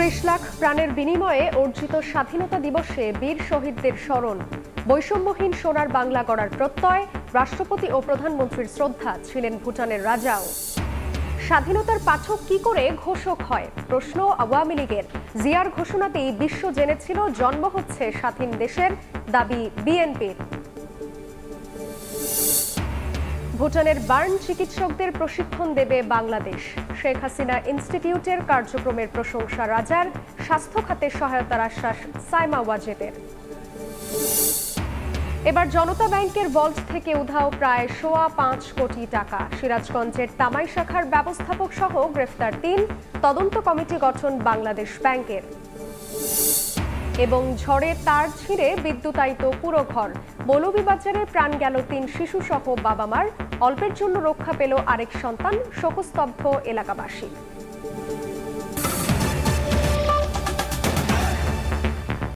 ত্রিশ লাখ প্রাণের বিনিময়ে অর্জিত স্বাধীনতা দিবসে বীর শহীদদের স্মরণ। বৈষম্যহীন সোনার বাংলা গড়ার প্রত্যয়, রাষ্ট্রপতি ও প্রধানমন্ত্রীর শ্রদ্ধা ছিলেন ভুটানের রাজাও। স্বাধীনতার পাঠক কি করে ঘোষক হয়? প্রশ্ন আওয়ামী লীগের। জিয়ার ঘোষণাতেই বিশ্ব জেনেছিল জন্ম হচ্ছে স্বাধীন দেশের দাবি বিএনপির। ভুটানের বার্ন চিকিৎসকদের প্রশিক্ষণ দেবে বাংলাদেশ। শেখ হাসিনা ইনস্টিটিউটের কার্যক্রমের প্রশংসা রাজার, স্বাস্থ্য খাতে সহায়তার আশ্বাস সাইমা ওয়াজেদের। এবার জনতা ব্যাংকের ভল্ট থেকে উধাও প্রায় সোয়া পাঁচ কোটি টাকা। সিরাজগঞ্জের তামাই শাখার ব্যবস্থাপক সহ গ্রেফতার তিন। তদন্ত কমিটি গঠন বাংলাদেশ ব্যাংকের। এবং ঝড়ে তার ছিঁড়ে বিদ্যুতায়িত পুরো ঘর। মৌলভীবাজারে প্রাণ গেল তিন শিশু সহ বাবা মার অল্পের জন্য রক্ষা পেল আরেক সন্তান, শোকস্তব্ধ এলাকাবাসী।